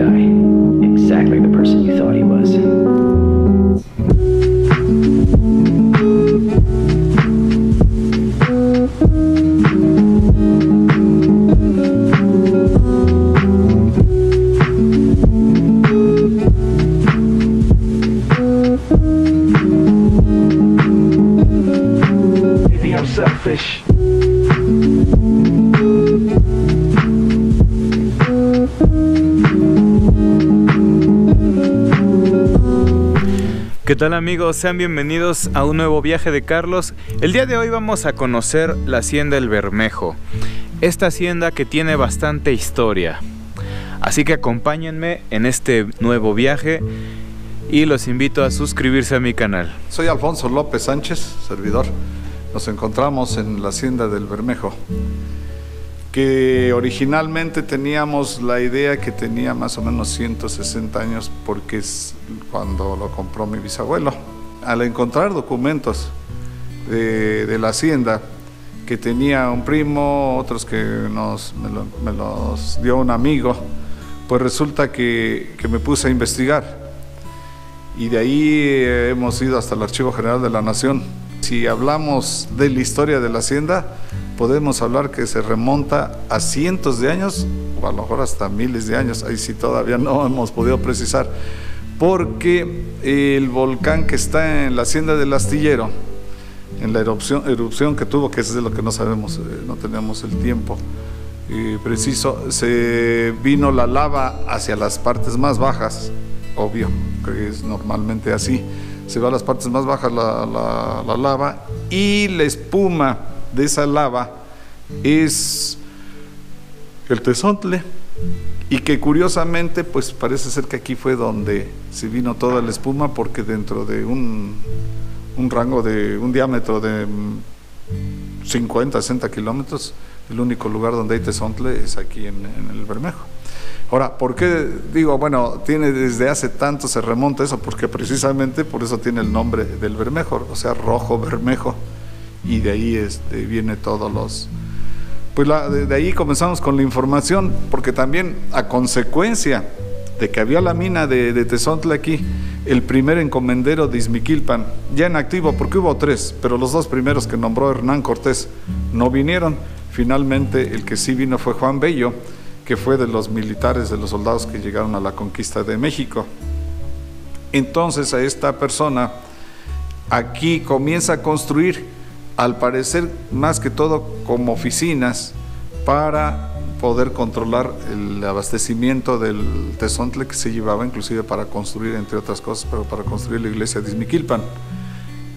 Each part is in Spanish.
guy. Exactly the person you thought he was. ¿Qué tal amigos? Sean bienvenidos a un nuevo viaje de Carlos. El día de hoy vamos a conocer la hacienda El Bermejo. Esta hacienda que tiene bastante historia. Así que acompáñenme en este nuevo viaje y los invito a suscribirse a mi canal. Soy Alfonso López Sánchez, servidor. Nos encontramos en la hacienda del Bermejo, que originalmente teníamos la idea que tenía más o menos 160 años porque es cuando lo compró mi bisabuelo. Al encontrar documentos de, la hacienda que tenía un primo, otros que nos, me, me los dio un amigo, pues resulta que, que me puse a investigar y de ahí eh, hemos ido hasta el Archivo General de la Nación. Si hablamos de la historia de la hacienda, podemos hablar que se remonta a cientos de años, o a lo mejor hasta miles de años, ahí sí todavía no hemos podido precisar, porque el volcán que está en la hacienda del astillero, en la erupción, erupción que tuvo, que es de lo que no sabemos, eh, no tenemos el tiempo eh, preciso, se vino la lava hacia las partes más bajas, obvio, que es normalmente así, se va a las partes más bajas la, la- la lava y la espuma de esa lava es el tesontle y que curiosamente pues parece ser que aquí fue donde se vino toda la espuma porque dentro de un, un rango de un diámetro de mm, 50, 60 kilómetros, el único lugar donde hay tesontle es aquí en, en el Bermejo. Ahora, ¿por qué digo, bueno, tiene desde hace tanto se remonta eso? Porque precisamente por eso tiene el nombre del Bermejo, o sea, rojo Bermejo, y de ahí este, viene todos los, pues de, ahí comenzamos con la información, porque también a consecuencia de que había la mina de, de Tezontle aquí, el primer encomendero de Izmiquilpan, ya en activo, porque hubo tres, pero los dos primeros que nombró Hernán Cortés no vinieron. Finalmente, el que sí vino fue Juan Bello, que fue de los militares, de los soldados que llegaron a la conquista de México. Entonces, a esta persona aquí comienza a construir, al parecer más que todo como oficinas para poder controlar el abastecimiento del tesontle que se llevaba inclusive para construir, entre otras cosas, pero para construir la iglesia de Izmiquilpan.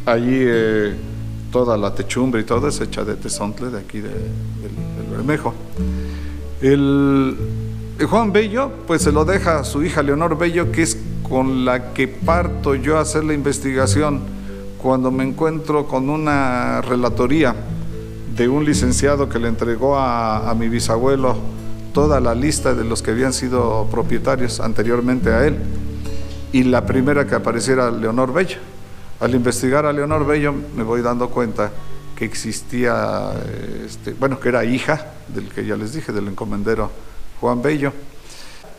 Allí eh, toda la techumbre y todo es hecha de tesontle de aquí de- del, Bermejo. El Juan Bello, pues se lo deja a su hija Leonor Bello, que es con la que parto yo a hacer la investigación cuando me encuentro con una relatoría de un licenciado que le entregó a, mi bisabuelo toda la lista de los que habían sido propietarios anteriormente a él. Y la primera que apareciera Leonor Bello. Al investigar a Leonor Bello me voy dando cuenta que existía, este, bueno, que era hija del que ya les dije, del encomendero Juan Bello.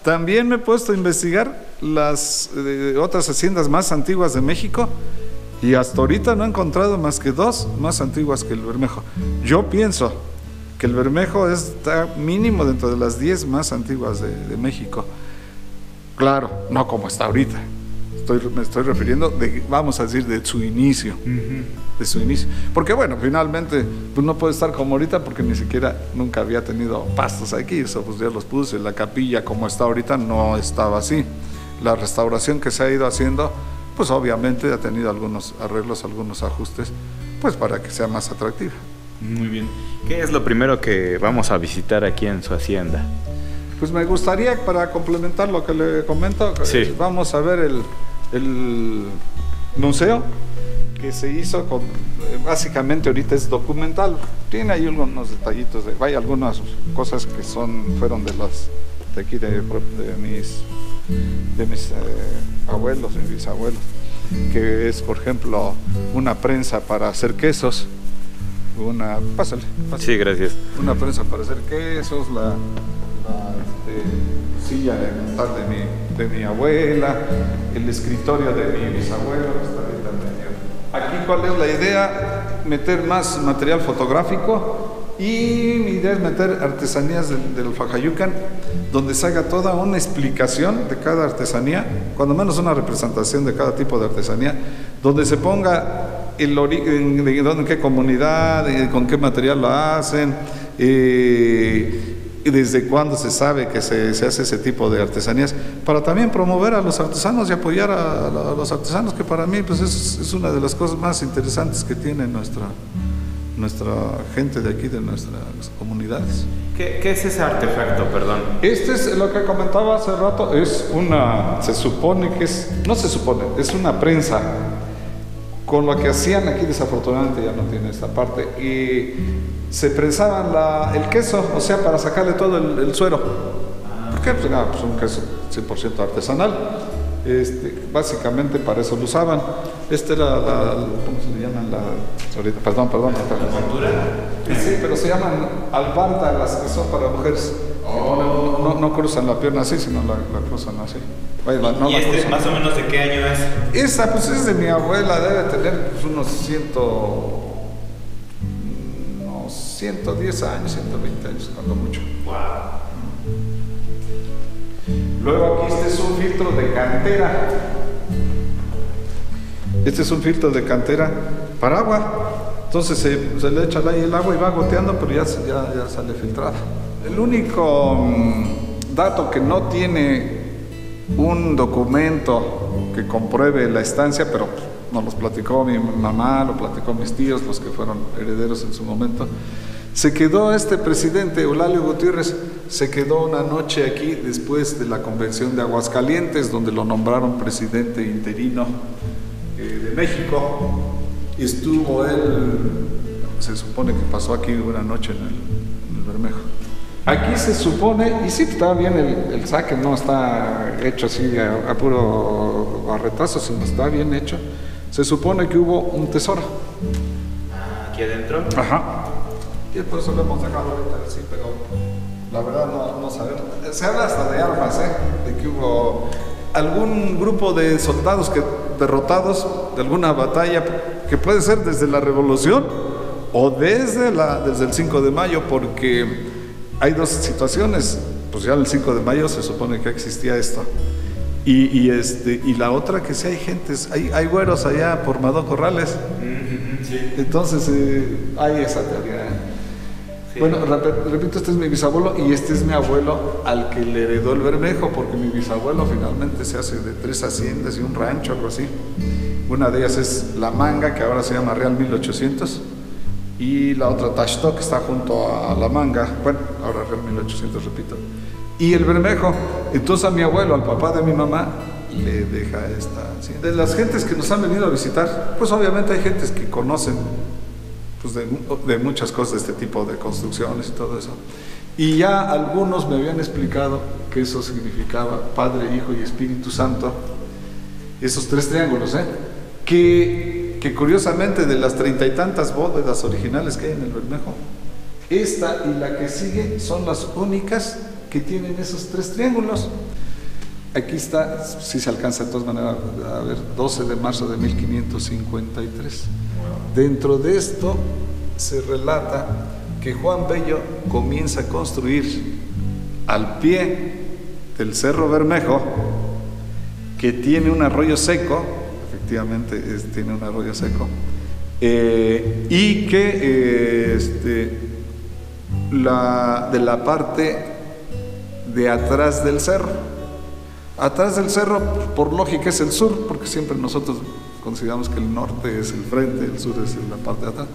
También me he puesto a investigar las eh, otras haciendas más antiguas de México y hasta ahorita no he encontrado más que dos más antiguas que el Bermejo. Yo pienso que el Bermejo está mínimo dentro de las 10 más antiguas de, de México. Claro, no como está ahorita. Estoy, me estoy refiriendo, de, vamos a decir, de su inicio. De su inicio. Porque bueno, finalmente, pues no puede estar como ahorita porque ni siquiera nunca había tenido pastos aquí. Eso pues ya los puse. La capilla como está ahorita no estaba así. La restauración que se ha ido haciendo, pues obviamente ha tenido algunos arreglos, algunos ajustes, pues para que sea más atractiva. Muy bien. ¿Qué es lo primero que vamos a visitar aquí en su hacienda? Pues me gustaría, para complementar lo que le comento, Sí. vamos a ver el, el museo que se hizo con, básicamente ahorita es documental, tiene ahí algunos detallitos, de, hay algunas cosas que son, fueron de los, de aquí, de, de mis, de mis eh, abuelos y bisabuelos, que es, por ejemplo, una prensa para hacer quesos, una, pásale, pásale Sí, gracias. una prensa para hacer quesos, la, la, este, silla de montar de mi, de mi abuela, el escritorio de mi bisabuelo, que está. Aquí, ¿cuál es la idea? Meter más material fotográfico y mi idea es meter artesanías del, del Fajayucan, donde se haga toda una explicación de cada artesanía, cuando menos una representación de cada tipo de artesanía, donde se ponga el dónde, qué comunidad, eh, con qué material lo hacen, eh, y desde cuándo se sabe que se, se, hace ese tipo de artesanías, para también promover a los artesanos y apoyar a, a los artesanos, que para mí pues, es, es una de las cosas más interesantes que tiene nuestra, nuestra gente de aquí, de nuestras comunidades. ¿Qué, ¿Qué, es ese artefacto, perdón? Este es lo que comentaba hace rato, es una, se supone que es, no se supone, es una prensa. Con lo que hacían aquí, desafortunadamente ya no tiene esta parte, y se prensaban la, el queso, o sea, para sacarle todo el, el suero. ¿Por qué? Pues, no, pues un queso 100% artesanal. Este, básicamente para eso lo usaban. Esta era la, ¿cómo se le llaman? La, ahorita, perdón, perdón. ¿La? Sí, pero se llaman albarda las que son para mujeres. Oh. No, no, no, cruzan la pierna así, sino la, la cruzan así. La, no ¿Y este más o menos de qué año es? Esa pues es de mi abuela, debe tener pues, unos ciento, unos 110 años, 120 años, cuando mucho. Wow. Luego aquí este es un filtro de cantera. Este es un filtro de cantera para agua. Entonces se, se le echa ahí el agua y va goteando, pero ya, ya, ya sale filtrado. El único um, dato que no tiene un documento que compruebe la estancia, pero nos los platicó mi mamá, lo platicó mis tíos, los que fueron herederos en su momento, se quedó este presidente, Eulalio Gutiérrez, se quedó una noche aquí después de la convención de Aguascalientes, donde lo nombraron presidente interino eh, de México. Estuvo él, se supone que pasó aquí una noche en el, en el Bermejo. Aquí se supone, y sí está bien el, el saque, no está hecho así a, a puro barretazo, sino está bien hecho. Se supone que hubo un tesoro. ¿Aquí adentro? Ajá. Y por eso lo hemos dejado ahorita así, pero la verdad no, no, sabemos. Se habla hasta de armas, ¿eh? De que hubo algún grupo de soldados que derrotados de alguna batalla, que puede ser desde la revolución o desde, la, desde el 5 de mayo, porque hay dos situaciones. Pues ya el 5 de mayo se supone que existía esto. Y, y, este, y la otra que sí hay gentes, hay, hay güeros allá por Mado Corrales. Entonces eh, hay esa teoría. Bueno, repito, este es mi bisabuelo y este es mi abuelo al que le heredó el Bermejo, porque mi bisabuelo finalmente se hace de tres haciendas y un rancho, algo así. Una de ellas es La Manga, que ahora se llama Real 1800, y la otra Tashto, que está junto a La Manga, bueno, ahora Real 1800, repito. Y el Bermejo, entonces a mi abuelo, al papá de mi mamá, le deja esta. De las gentes que nos han venido a visitar, pues obviamente hay gentes que conocen pues de, muchas cosas de este tipo de construcciones y todo eso. Y ya algunos me habían explicado que eso significaba Padre, Hijo y Espíritu Santo, esos tres triángulos, ¿eh? que, que curiosamente de las treinta y tantas bóvedas originales que hay en el Bermejo, esta y la que sigue son las únicas que tienen esos tres triángulos. Aquí está, si se alcanza de todas maneras a ver, 12 de marzo de 1553. Dentro de esto se relata que Juan Bello comienza a construir al pie del Cerro Bermejo, que tiene un arroyo seco, efectivamente tiene un arroyo seco, eh, y que eh, este, de la parte de atrás del cerro. Atrás del cerro, por lógica, es el sur, porque siempre nosotros consideramos que el norte es el frente, el sur es la parte de atrás.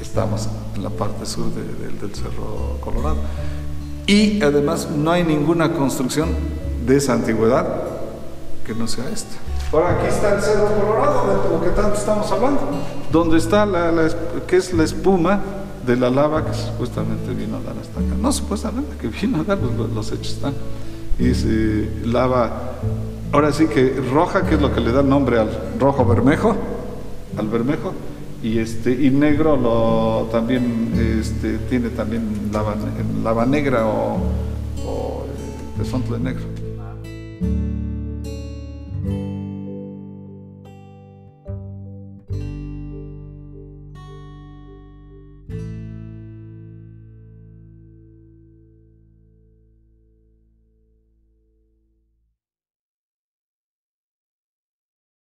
Estamos en la parte sur de, de, del Cerro Colorado. Y además no hay ninguna construcción de esa antigüedad que no sea esta. Ahora aquí está el Cerro Colorado, de lo que tanto estamos hablando, donde está la, la, que es la espuma de la lava que supuestamente vino a dar hasta acá. No supuestamente, que vino a dar, los, los hechos están. Y se lava, ahora sí que roja, que es lo que le da nombre al rojo bermejo, al bermejo, y este y negro lo también este, tiene también lava, lava negra o, o de de Negro.